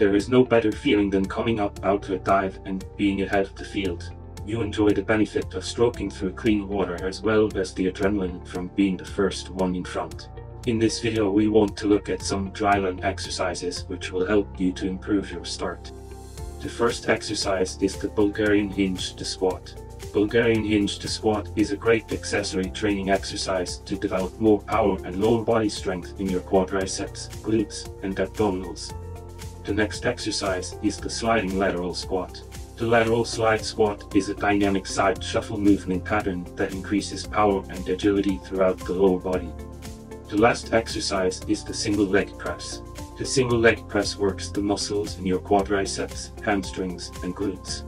There is no better feeling than coming up out to a dive and being ahead of the field. You enjoy the benefit of stroking through clean water as well as the adrenaline from being the first one in front. In this video we want to look at some dryland exercises which will help you to improve your start. The first exercise is the Bulgarian hinge to squat. Bulgarian hinge to squat is a great accessory training exercise to develop more power and lower body strength in your quadriceps, glutes, and abdominals. The next exercise is the sliding lateral squat. The lateral slide squat is a dynamic side shuffle movement pattern that increases power and agility throughout the lower body. The last exercise is the single leg press. The single leg press works the muscles in your quadriceps, hamstrings, and glutes.